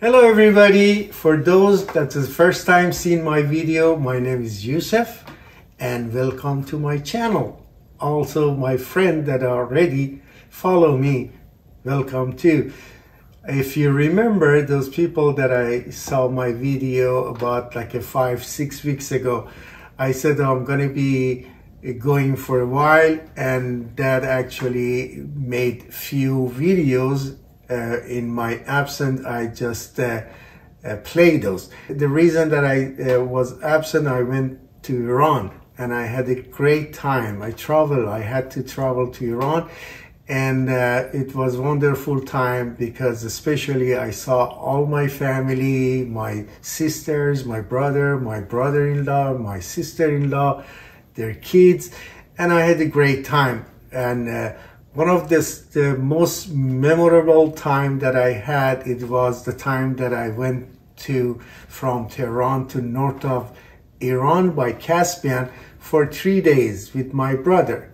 Hello everybody. For those that's the first time seeing my video, my name is Yousef and welcome to my channel. Also my friend that already follow me, welcome too. If you remember those people that I saw my video about like a five, six weeks ago, I said I'm gonna be going for a while and that actually made few videos in my absence I just uh, uh, play those the reason that I uh, was absent I went to Iran and I had a great time I traveled I had to travel to Iran and uh, it was wonderful time because especially I saw all my family my sisters my brother my brother-in-law my sister-in-law their kids, and I had a great time. And uh, one of this, the most memorable time that I had, it was the time that I went to from Tehran to north of Iran by Caspian for three days with my brother.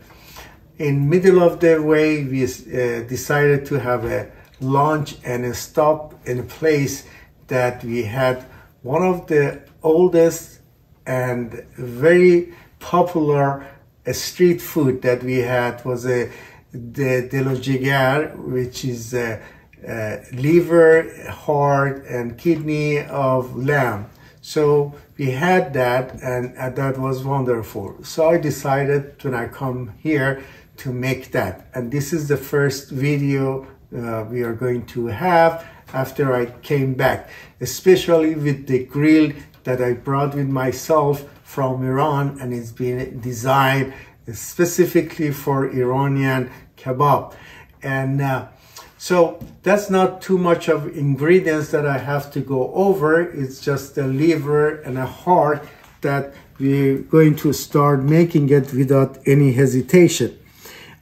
In middle of the way, we uh, decided to have a lunch and a stop in a place that we had one of the oldest and very popular uh, street food that we had was a the delojigar, which is a, a liver, heart, and kidney of lamb. So we had that, and, and that was wonderful. So I decided when I come here to make that. And this is the first video uh, we are going to have after I came back, especially with the grill that I brought with myself from Iran and it's been designed specifically for Iranian kebab. And uh, so that's not too much of ingredients that I have to go over. It's just a liver and a heart that we're going to start making it without any hesitation.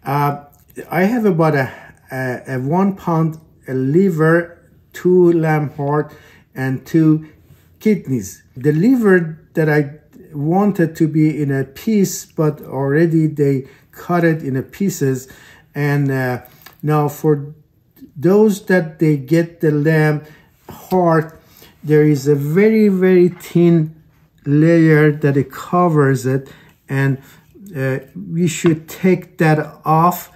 Uh, I have about a, a, a one pound a liver, two lamb heart, and two kidneys. The liver that I wanted to be in a piece, but already they cut it in a pieces. And uh, now for those that they get the lamb heart, there is a very, very thin layer that it covers it. And uh, we should take that off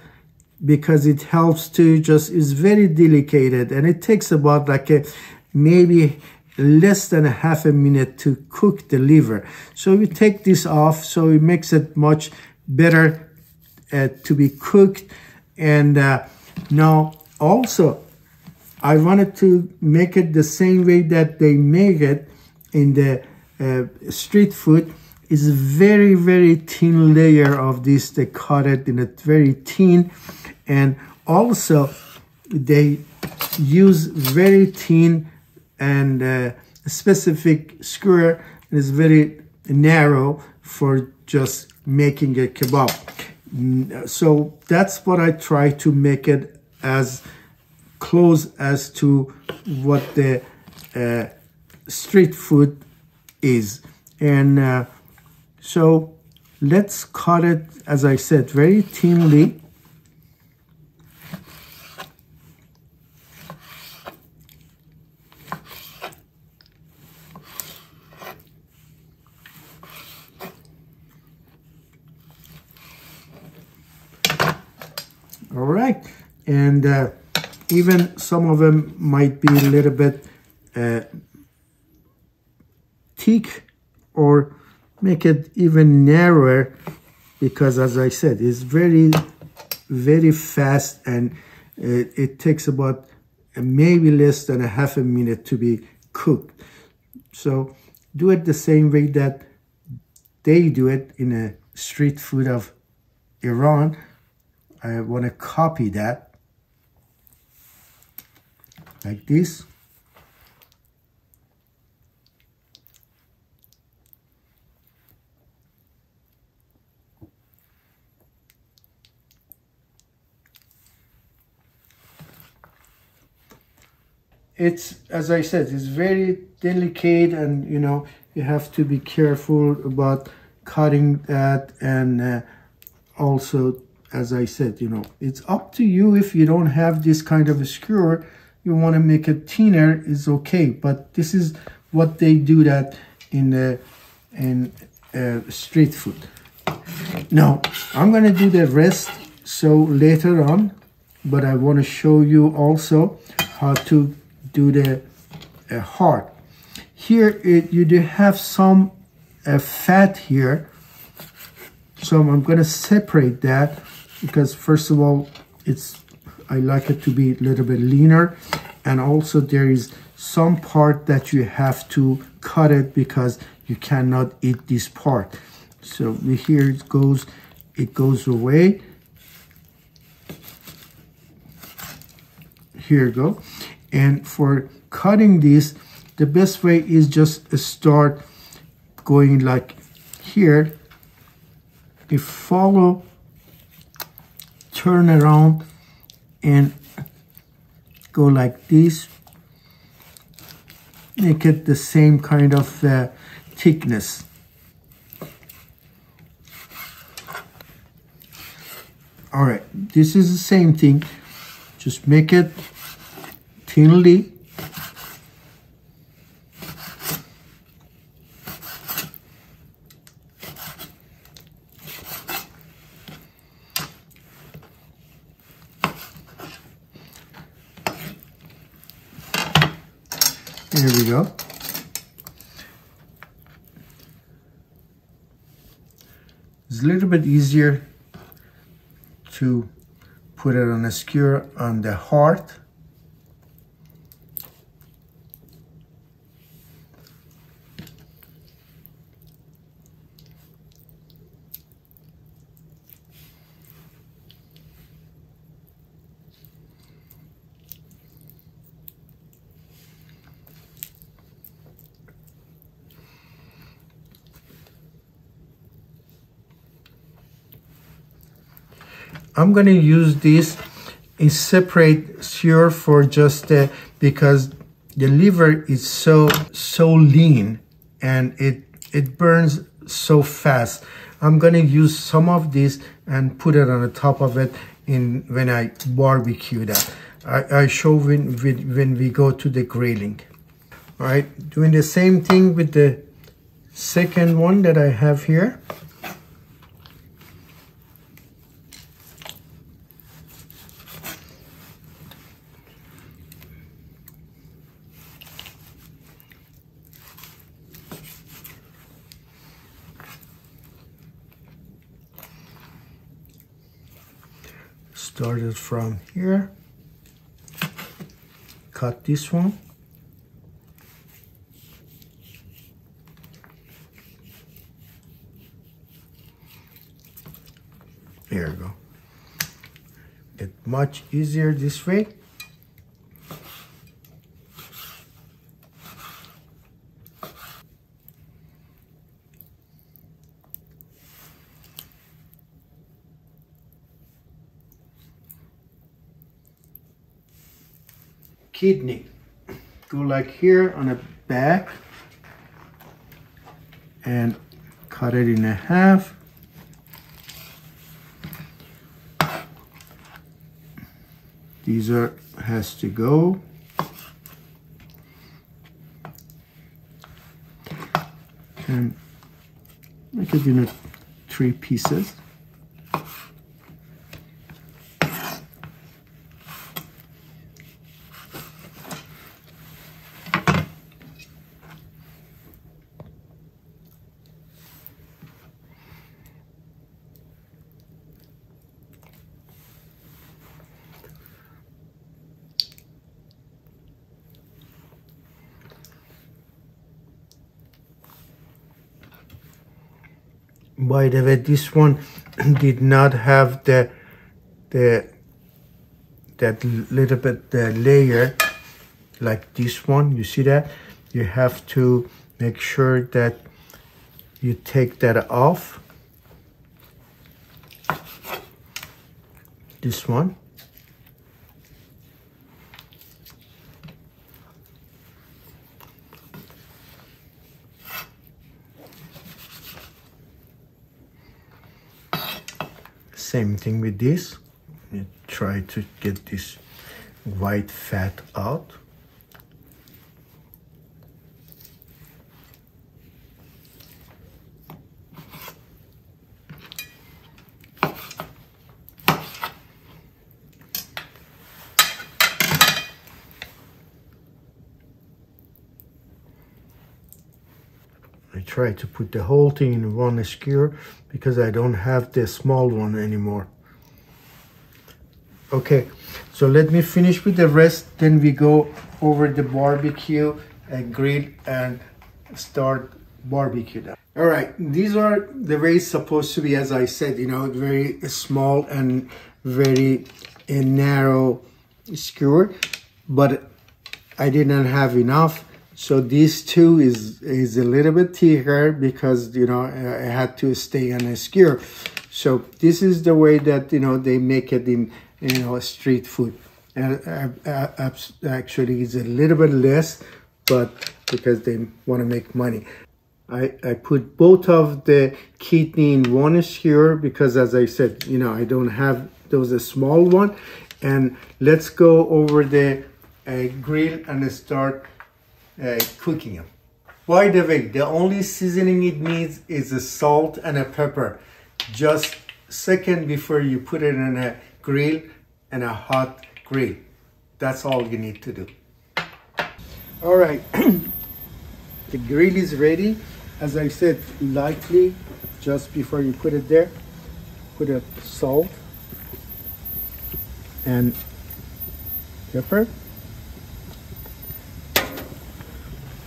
because it helps to just, is very delicate and it takes about like a maybe less than a half a minute to cook the liver. So we take this off so it makes it much better uh, to be cooked. And uh, now also I wanted to make it the same way that they make it in the uh, street food is a very, very thin layer of this. They cut it in a very thin and also they use very thin and uh, specific skewer is very narrow for just making a kebab. So that's what I try to make it as close as to what the uh, street food is. And uh, so let's cut it, as I said, very thinly all right and uh, even some of them might be a little bit uh, thick or make it even narrower because as I said it's very very fast and it, it takes about maybe less than a half a minute to be cooked. So do it the same way that they do it in a street food of Iran. I want to copy that like this. It's, as I said, it's very delicate and, you know, you have to be careful about cutting that and uh, also as I said, you know, it's up to you if you don't have this kind of a skewer, you want to make it thinner is okay but this is what they do that in the in uh, street food. Now i'm going to do the rest so later on but i want to show you also how to do the uh, heart. Here it, you do have some uh, fat here so i'm going to separate that because first of all it's I like it to be a little bit leaner. And also there is some part that you have to cut it because you cannot eat this part. So here it goes it goes away. Here you go. And for cutting this the best way is just start going like here. You follow turn around and go like this. Make it the same kind of uh, thickness. All right this is the same thing. Just make it thinly Here we go. It's a little bit easier to put it on a skewer on the heart I'm going to use this in separate skewer for just uh, because the liver is so so lean and it it burns so fast. I'm going to use some of this and put it on the top of it in when I barbecue that. I, I show when, when, when we go to the grilling. All right, doing the same thing with the second one that I have here. Started from here. Cut this one. There you go. It's much easier this way kidney. Go like here on the back and cut it in a half. These are has to go. And make it in three pieces. By the way this one did not have the the that little bit the layer like this one. You see that? You have to make sure that you take that off. This one Same thing with this. Try to get this white fat out. I try to put the whole thing in one skewer because I don't have the small one anymore. Okay, so let me finish with the rest, then we go over the barbecue and grill and start barbecue now. All right, these are the way it's supposed to be, as I said, you know, very small and very narrow skewer, but I didn't have enough so these two is, is a little bit thicker because, you know, I had to stay on a skewer. So this is the way that, you know, they make it in, you know, street food. And uh, uh, actually it's a little bit less, but because they want to make money. I, I put both of the kidney in one skewer because as I said, you know, I don't have those a small one. And let's go over the uh, grill and start uh, cooking. By the way, the only seasoning it needs is a salt and a pepper. Just second before you put it in a grill and a hot grill. That's all you need to do. All right, the grill is ready. As I said, lightly, just before you put it there, put a salt and pepper.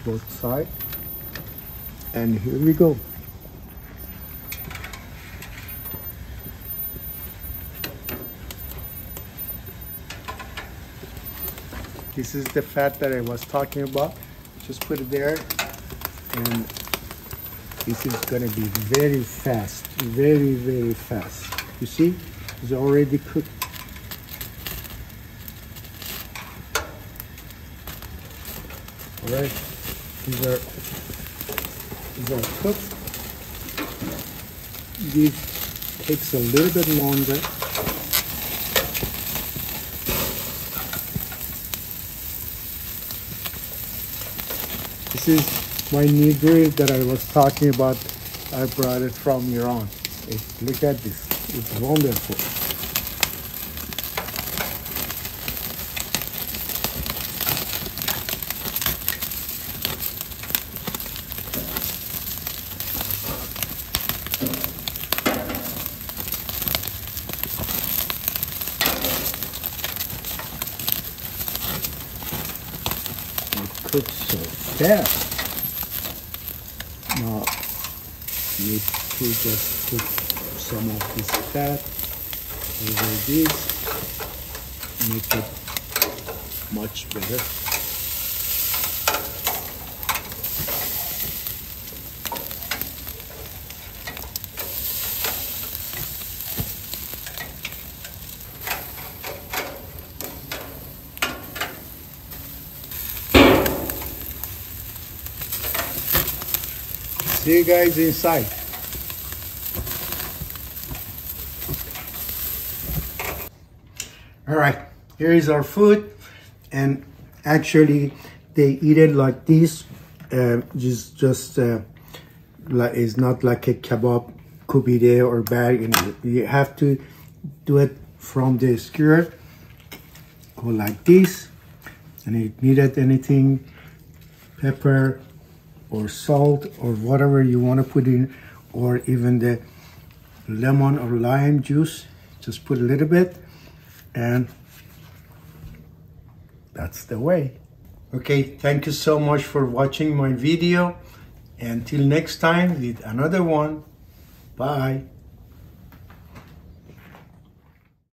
Both sides. And here we go. This is the fat that I was talking about. Just put it there. And this is gonna be very fast. Very very fast. You see? It's already cooked. All right these are, these are cooked. This takes a little bit longer. This is my new grill that I was talking about. I brought it from Iran. It, look at this. It's wonderful. Fast. Now, need to just put some of this fat over this, make it much better. See you guys inside. All right, here is our food. And actually, they eat it like this. Uh, just, just uh, like it's not like a kebab kubide or barg. And you have to do it from the skewer. Go like this. And if needed anything, pepper, or salt or whatever you want to put in or even the lemon or lime juice just put a little bit and that's the way. Okay thank you so much for watching my video until next time with another one. Bye